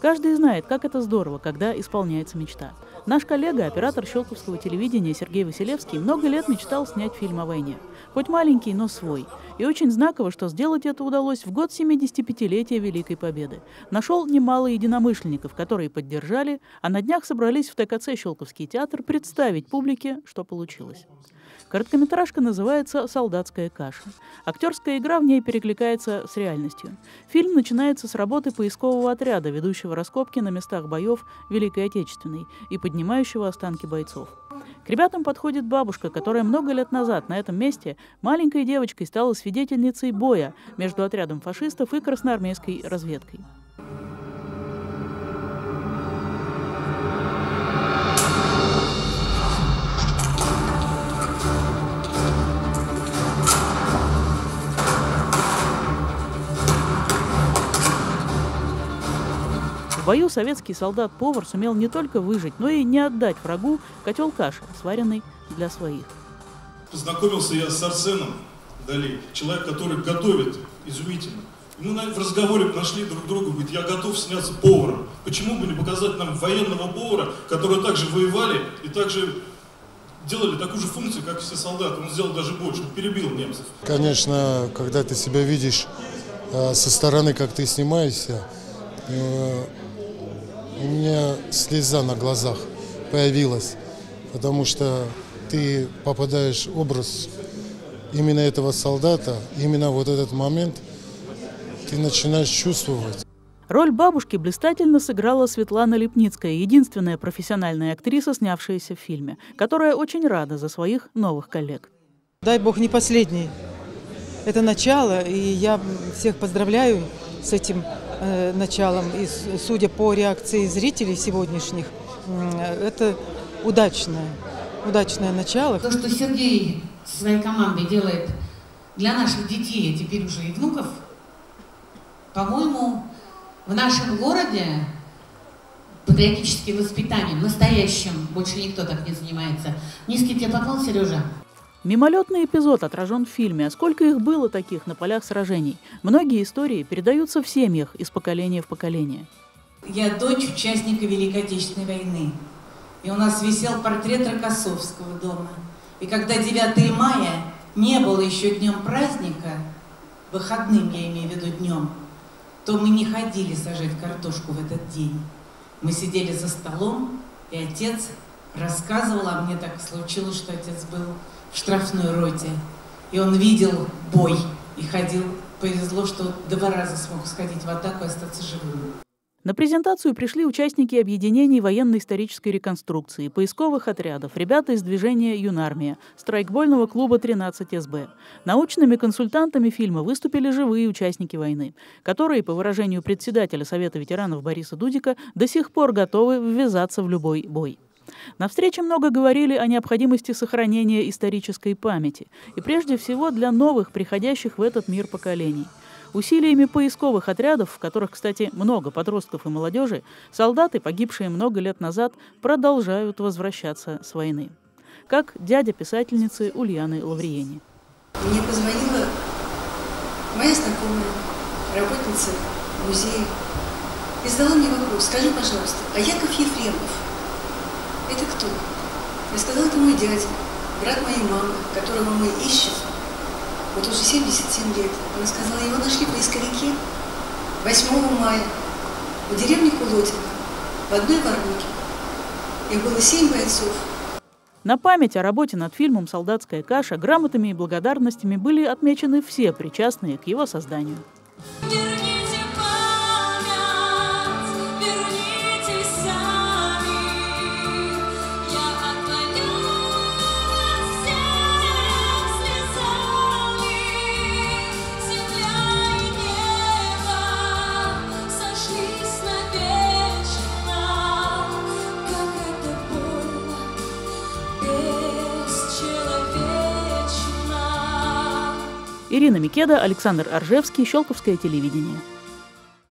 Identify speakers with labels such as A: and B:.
A: Каждый знает, как это здорово, когда исполняется мечта. Наш коллега, оператор щелковского телевидения Сергей Василевский, много лет мечтал снять фильм о войне. Хоть маленький, но свой. И очень знаково, что сделать это удалось в год 75-летия Великой Победы. Нашел немало единомышленников, которые поддержали, а на днях собрались в ТКЦ «Щелковский театр» представить публике, что получилось. Короткометражка называется «Солдатская каша». Актерская игра в ней перекликается с реальностью. Фильм начинается с работы поискового отряда, ведущего раскопки на местах боев Великой Отечественной и поднимающего останки бойцов. К ребятам подходит бабушка, которая много лет назад на этом месте маленькой девочкой стала свидетельницей боя между отрядом фашистов и красноармейской разведкой. Бою советский солдат-повар сумел не только выжить, но и не отдать врагу котел каши, сваренный для своих.
B: Познакомился я с Арсеном Дали, человек, который готовит изумительно. Мы в разговоре нашли друг друга, говорит, я готов сняться поваром. Почему бы не показать нам военного повара, которые также воевали и также делали такую же функцию, как все солдаты. Он сделал даже больше, он перебил немцев.
C: Конечно, когда ты себя видишь э, со стороны, как ты снимаешься, э, у меня слеза на глазах появилась, потому что ты попадаешь в образ именно этого солдата, именно вот этот момент ты начинаешь чувствовать.
A: Роль бабушки блистательно сыграла Светлана Лепницкая, единственная профессиональная актриса, снявшаяся в фильме, которая очень рада за своих новых коллег.
D: Дай бог не последний. Это начало, и я всех поздравляю с этим началом, и судя по реакции зрителей сегодняшних, это удачное, удачное начало.
E: То, что Сергей своей командой делает для наших детей, а теперь уже и внуков, по-моему, в нашем городе патриотическим воспитанием, настоящим, больше никто так не занимается. Низкий тебе попал, Сережа?
A: Мимолетный эпизод отражен в фильме, а сколько их было таких на полях сражений. Многие истории передаются в семьях из поколения в поколение.
E: Я дочь участника Великой Отечественной войны. И у нас висел портрет Рокоссовского дома. И когда 9 мая не было еще днем праздника, выходным я имею в виду днем, то мы не ходили сажать картошку в этот день. Мы сидели за столом, и отец рассказывал, а мне так случилось, что отец был в штрафной роте. И он видел бой и ходил. Повезло, что два раза смог сходить в атаку и остаться живым.
A: На презентацию пришли участники объединений военно-исторической реконструкции, поисковых отрядов, ребята из движения «Юнармия», страйкбольного клуба 13СБ. Научными консультантами фильма выступили живые участники войны, которые, по выражению председателя Совета ветеранов Бориса Дудика, до сих пор готовы ввязаться в любой бой. На встрече много говорили о необходимости сохранения исторической памяти, и прежде всего для новых, приходящих в этот мир поколений. Усилиями поисковых отрядов, в которых, кстати, много подростков и молодежи, солдаты, погибшие много лет назад, продолжают возвращаться с войны. Как дядя писательницы Ульяны Лавриени.
F: Мне позвонила моя знакомая, работница музея, и задала мне вопрос. Скажи, пожалуйста, а Яков Ефремов это кто? Я сказала, это мой дядя, брат моей мамы, которого мы ищем. Вот уже 77 лет. Она сказала, его нашли поисковики 8 мая в деревне Кулотина, в одной воронке. Их было семь бойцов.
A: На память о работе над фильмом «Солдатская каша» грамотами и благодарностями были отмечены все причастные к его созданию. Ирина Микеда, Александр Аржевский, Щелковское телевидение.